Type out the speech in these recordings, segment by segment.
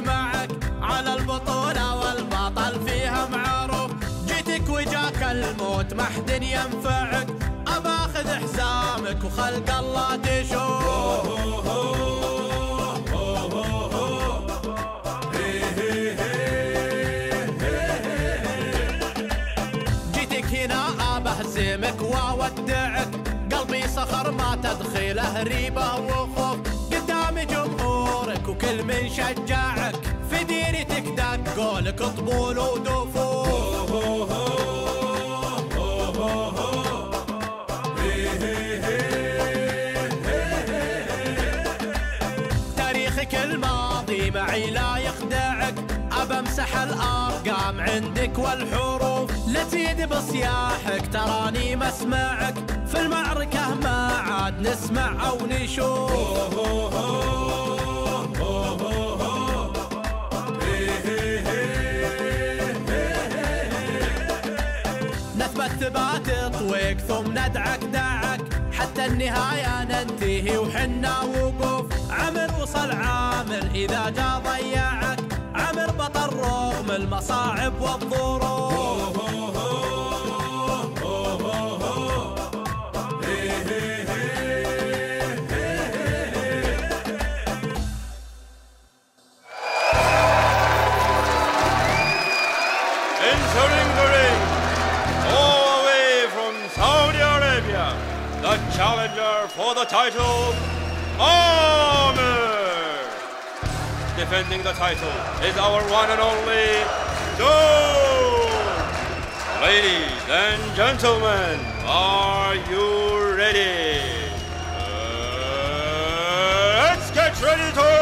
معك على البطولة والبطل فيها معروف. جيتك وجاك الموت ما حد ينفعك. أبا أخذ حزامك وخلق الله تشوف. وأودعك. قلبي صخر ما تدخله قدام جمهورك وكل من شجعك في ديرتك دقولك طبول ودفوف معي لا يخدعك أبى امسح الأرقام عندك والحروف. لا تزيد بصياحك تراني مسمعك في المعركة ما عاد نسمع أو نشوف. نثبت ثبات طويق ثم ندعك دعك. حتى النهاية ننتهي وحنا وقوف. عمر وصل عامر إذا جا ضيعك. عمر بطل رغم المصاعب والظروف challenger for the title, Amir. Defending the title is our one and only Joe. Ladies and gentlemen, are you ready? Let's get ready to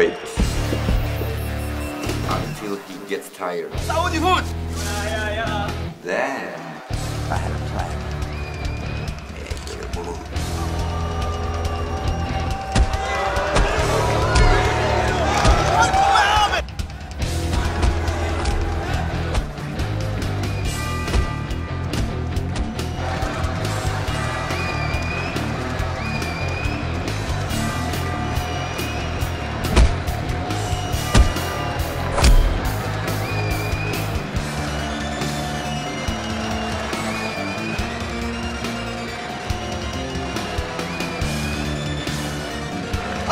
Wait. Until he gets tired. Saudi foot!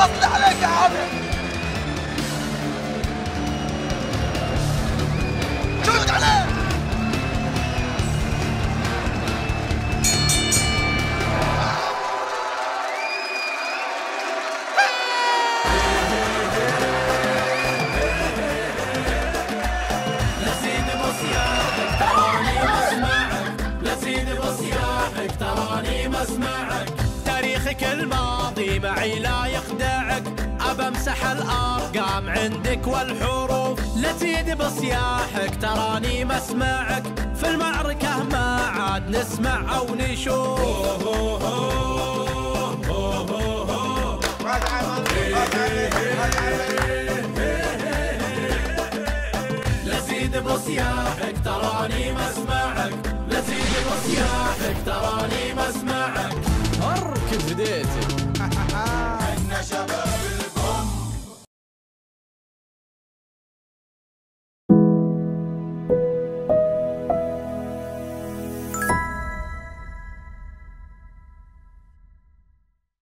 없다. تاريخك الماضي معي لا يخدعك. أبى امسح الأرقام عندك والحروف لا تزيد بصياحك. تراني مسمعك في المعركة ما عاد نسمع أو نشوف. لا تزيد بصياحك تراني مسمعك. لا